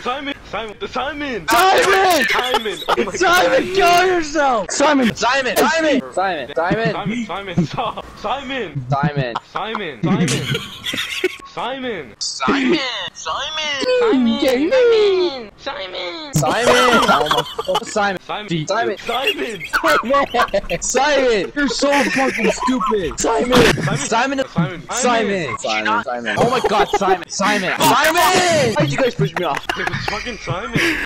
Simon! Simon! The Simon! Simon! Simon! Oh my Simon, kill yourself! Simon! Simon! Simon! Simon! Simon! Simon! Simon! Stop! Simon! Simon! Simon! Simon! Simon! Simon! Simon! Simon! Simon! Oh my God. Simon! Simon! Simon! Simon! Simon! You're so fucking stupid! Simon! Simon! Simon! Simon! Simon! Simon! Simon! Oh my God! Simon! Simon! Simon! Why'd you guys push me off? It was fucking Simon!